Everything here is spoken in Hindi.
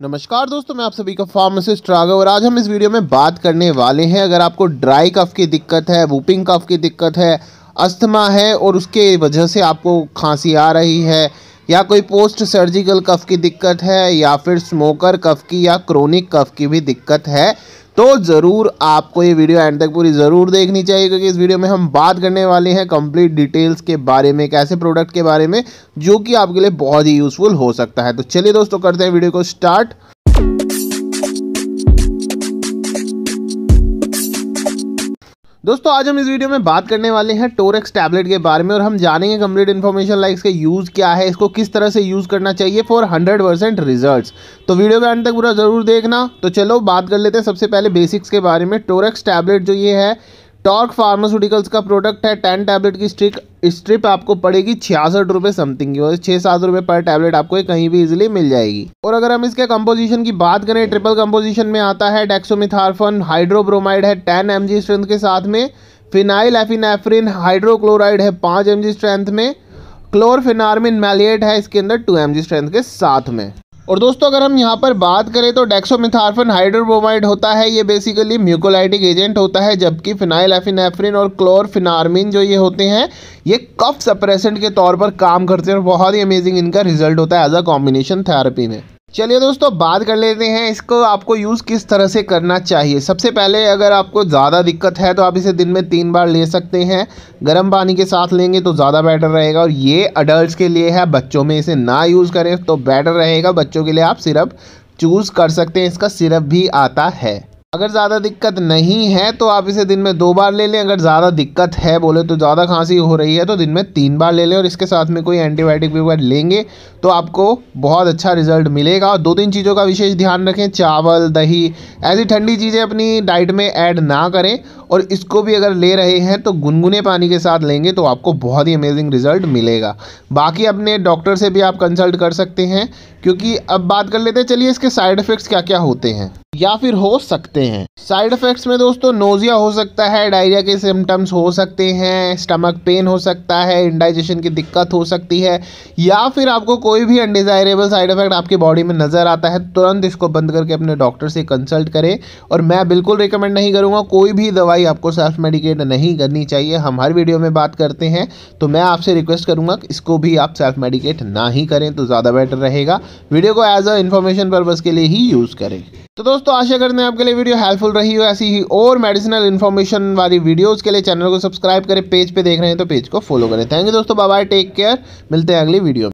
नमस्कार दोस्तों, मैं आप सभी का फार्मासिस्ट राघव और आज हम इस वीडियो में बात करने वाले हैं। अगर आपको ड्राई कफ की दिक्कत है वूपिंग कफ की दिक्कत है अस्थमा है और उसके वजह से आपको खांसी आ रही है, या कोई पोस्ट सर्जिकल कफ की दिक्कत है, या फिर स्मोकर कफ की या क्रोनिक कफ की भी दिक्कत है तो ज़रूर आपको ये वीडियो एंड तक पूरी ज़रूर देखनी चाहिए, क्योंकि इस वीडियो में हम बात करने वाले हैं कंप्लीट डिटेल्स के बारे में, कैसे प्रोडक्ट के बारे में, जो कि आपके लिए बहुत ही यूज़फुल हो सकता है। तो चलिए दोस्तों, करते हैं वीडियो को स्टार्ट दोस्तों, आज हम इस वीडियो में बात करने वाले हैं टोरेक्स टैबलेट के बारे में और हम जानेंगे कंप्लीट इन्फॉर्मेशन लाइक इसका यूज़ क्या है, इसको किस तरह से यूज़ करना चाहिए फॉर 100 परसेंट रिज़ल्ट तो वीडियो के अंत तक पूरा ज़रूर देखना। तो चलो, बात कर लेते हैं सबसे पहले बेसिक्स के बारे में। टोरेक्स टैबलेट जो ये है टॉर्क फार्मास्यूटिकल्स का प्रोडक्ट है टेन टैबलेट की स्ट्रिक स्ट्रिप आपको पड़ेगी छियासठ रुपये समथिंग की और छः सात रुपये पर टैबलेट आपको कहीं भी इजीली मिल जाएगी। और अगर हम इसके कंपोजिशन की बात करें ट्रिपल कंपोजिशन में आता है डेक्सोमिथार्फन हाइड्रोब्रोमाइड है टेन एम स्ट्रेंथ के साथ में फिनाइल एफिनेफ्रिन हाइड्रोक्लोराइड है, पाँच एम स्ट्रेंथ में क्लोरफिनार्मिन मैलिएट है, इसके अंदर टू एम स्ट्रेंथ के साथ में। और दोस्तों, अगर हम यहाँ पर बात करें तो डेक्सोमिथार्फन हाइड्रोब्रोमाइड होता है। ये बेसिकली म्यूकोलाइटिक एजेंट होता है, जबकि फिनाइल एफिनेफ्रिन और क्लोरफिनार्मिन जो ये होते हैं, ये कफ सप्रेसेंट के तौर पर काम करते हैं और बहुत ही अमेजिंग इनका रिज़ल्ट होता है एज अ कॉम्बिनेशन थेरेपी में। चलिए दोस्तों, बात कर लेते हैं इसको, आपको यूज़ किस तरह से करना चाहिए। सबसे पहले अगर आपको ज़्यादा दिक्कत है तो आप इसे दिन में तीन बार ले सकते हैं। गर्म पानी के साथ लेंगे तो ज़्यादा बेटर रहेगा और ये अडल्ट के लिए है, बच्चों में इसे ना यूज़ करें तो बेटर रहेगा। बच्चों के लिए आप सिरप चूज़ कर सकते हैं, इसका सिरप भी आता है। अगर ज़्यादा दिक्कत नहीं है तो आप इसे दिन में दो बार ले लें। अगर ज़्यादा दिक्कत है, बोले तो ज़्यादा खांसी हो रही है तो दिन में तीन बार ले लें और इसके साथ में कोई एंटीबायोटिक भी लेंगे तो आपको बहुत अच्छा रिज़ल्ट मिलेगा। और दो तीन चीज़ों का विशेष ध्यान रखें, चावल, दही, ऐसी ठंडी चीज़ें अपनी डाइट में ऐड ना करें और इसको भी अगर ले रहे हैं तो गुनगुने पानी के साथ लेंगे तो आपको बहुत ही अमेजिंग रिज़ल्ट मिलेगा। बाकी अपने डॉक्टर से भी आप कंसल्ट कर सकते हैं। क्योंकि अब बात कर लेते हैं, चलिए इसके साइड इफ़ेक्ट्स क्या क्या होते हैं। या फिर हो सकते हैं। साइड इफ़ेक्ट्स में दोस्तों नोजिया हो सकता है डायरिया के सिम्टम्स हो सकते हैं स्टमक पेन हो सकता है इंडाइजेशन की दिक्कत हो सकती है, या फिर आपको कोई भी अनडिज़ायरेबल साइड इफ़ेक्ट आपकी बॉडी में नज़र आता है, तुरंत इसको बंद करके अपने डॉक्टर से कंसल्ट करें। और मैं बिल्कुल रिकमेंड नहीं करूँगा, कोई भी दवाई आपको सेल्फ मेडिकेट नहीं करनी चाहिए। हम हर वीडियो में बात करते हैं तो मैं आपसे रिक्वेस्ट करूँगा इसको भी आप सेल्फ मेडिकेट ना ही करें तो ज़्यादा बेटर रहेगा। वीडियो को एज अ इन्फॉर्मेशन पर्पज़ के लिए ही यूज़ करें। तो दोस्तों, आशा करते हैं आपके लिए वीडियो हेल्पफुल रही हो। ऐसी ही और मेडिसिनल इन्फॉर्मेशन वाली वीडियोज़ के लिए चैनल को सब्सक्राइब करें पेज पे देख रहे हैं तो पेज को फॉलो करें। थैंक यू दोस्तों बाय टेक केयर मिलते हैं अगली वीडियो